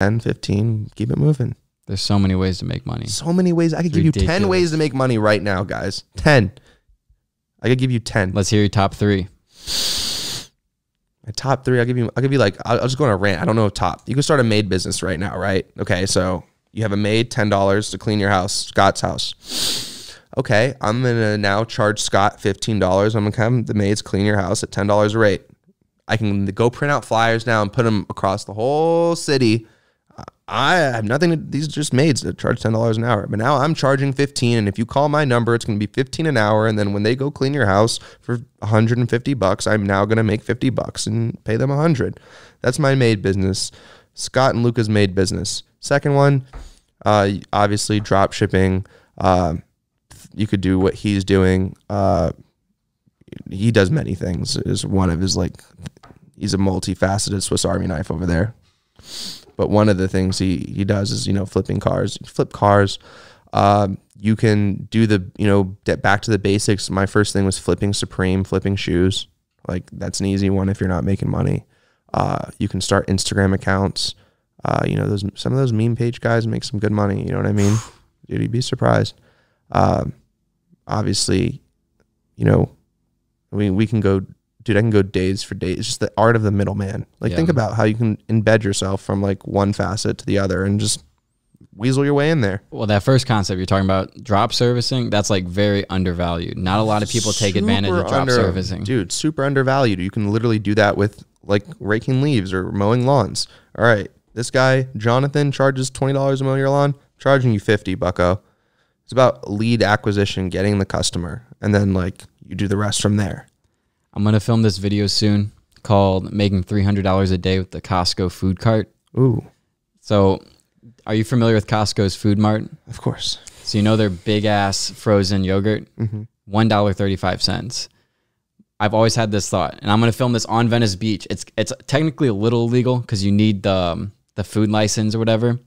10, 15, keep it moving. There's so many ways to make money. So many ways. I could give you 10 ways to make money right now, guys. 10. I could give you 10. Let's hear your top three. My top three, I'll give you, I'll give you like, I'll, I'll just go on a rant. I don't know top. You can start a maid business right now, right? Okay. So you have a maid, $10 to clean your house, Scott's house. Okay. I'm going to now charge Scott $15. I'm going to come, the maids clean your house at $10 a rate. I can go print out flyers now and put them across the whole city. I have nothing to, these are just maids that charge $10 an hour. But now I'm charging 15 and if you call my number, it's going to be 15 an hour and then when they go clean your house for 150 bucks, I'm now going to make 50 bucks and pay them 100. That's my maid business. Scott and Luca's maid business. Second one, uh, obviously drop shipping. Uh, you could do what he's doing. Uh, he does many things. Is one of his like he's a multifaceted Swiss Army knife over there. But one of the things he he does is you know flipping cars, flip cars. Um, you can do the you know get back to the basics. My first thing was flipping Supreme, flipping shoes. Like that's an easy one if you're not making money. Uh, you can start Instagram accounts. Uh, you know those some of those meme page guys make some good money. You know what I mean? Dude, you'd be surprised. Um, obviously, you know, I mean, we can go, dude. I can go days for days. It's just the art of the middleman. Like, Yeah. think about how you can embed yourself from like one facet to the other and just weasel your way in there. Well, that first concept you're talking about, drop servicing, that's like very undervalued. Not a lot of people take advantage of drop under- servicing. dude. Super undervalued. You can literally do that with like raking leaves or mowing lawns. All right, this guy Jonathan charges twenty dollars a mow your lawn. Charging you fifty, Bucko. It's about lead acquisition, getting the customer, and then like you do the rest from there. I'm gonna film this video soon called "Making $300 a Day with the Costco Food Cart." Ooh, So, are you familiar with Costco's Food Mart? of course. So you know their big ass frozen yogurt, Mm-hmm. one dollar thirty five cents. I've always had this thought, and I'm gonna film this on Venice Beach. It's it's technically a little illegal because you need the um, the food license or whatever.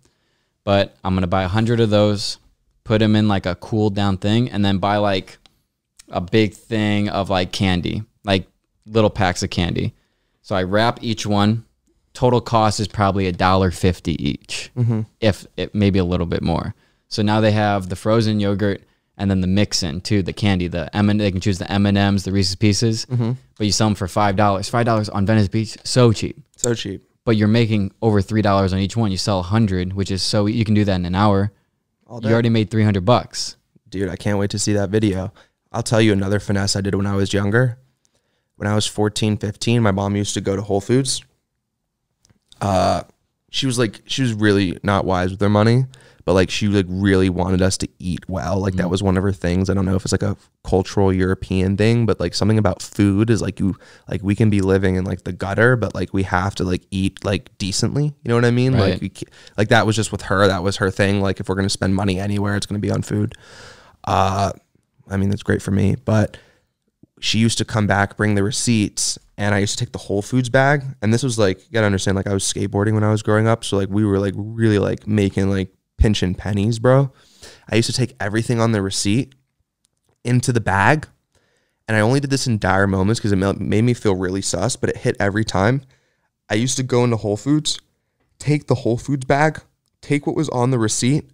But I'm gonna buy a hundred of those, put them in like a cool down thing, and then buy like a big thing of like candy, like little packs of candy. So I wrap each one. Total cost is probably a dollar fifty each, mm-hmm. if it maybe a little bit more. So now they have the frozen yogurt and then the mix in too, the candy, the M and they can choose the M and M's, the Reese's Pieces, mm-hmm. but you sell them for five dollars. Five dollars on Venice Beach, so cheap. So cheap. But you're making over three dollars on each one. You sell a hundred, which is so you can do that in an hour. All You already made three hundred bucks. Dude, I can't wait to see that video. I'll tell you another finesse I did when I was younger. When I was 14, 15, my mom used to go to Whole Foods. Uh, she was like, she was really not wise with her money, but like she like really wanted us to eat well. Like that was one of her things. I don't know if it's like a cultural European thing, but like something about food is like you like we can be living in like the gutter, but like we have to like eat like decently. You know what I mean? Right. Like we, like that was just with her. That was her thing. Like if we're gonna spend money anywhere, it's gonna be on food. Uh, I mean that's great for me, but she used to come back, bring the receipts, and I used to take the Whole Foods bag. And this was like, you gotta understand, like I was skateboarding when I was growing up, so like we were like really like making like pinching pennies, bro. I used to take everything on the receipt into the bag, and I only did this in dire moments because it made me feel really sus, but it hit every time. I used to go into Whole Foods, take the Whole Foods bag, take what was on the receipt,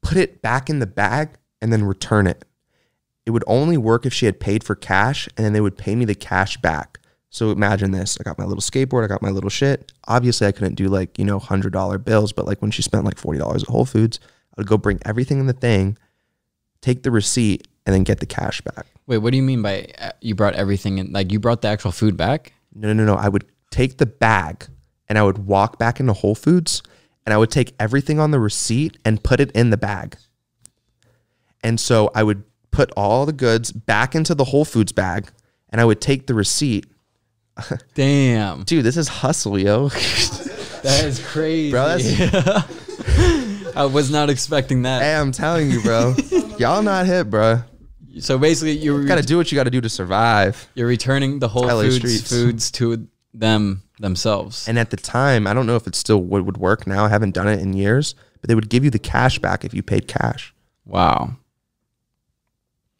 put it back in the bag, and then return it it would only work if she had paid for cash and then they would pay me the cash back. So imagine this. I got my little skateboard, I got my little shit. Obviously I couldn't do like, you know, hundred dollar bills, but like when she spent like forty dollars at Whole Foods, I would go bring everything in the thing, take the receipt, and then get the cash back. Wait, what do you mean by uh, you brought everything in? Like you brought the actual food back? No, no, no, no. I would take the bag and I would walk back into Whole Foods and I would take everything on the receipt and put it in the bag. And so I would put all the goods back into the Whole Foods bag and I would take the receipt. Damn, Dude, this is hustle, yo. that is crazy, Bro, I was not expecting that. hey, I'm telling you, bro. Y'all not hit, bro. So basically, you're You gotta do what you gotta do to survive. you're returning the Whole LA Foods streets. foods to them themselves. And at the time, I don't know if it still would, would work now. I haven't done it in years, but they would give you the cash back if you paid cash. Wow.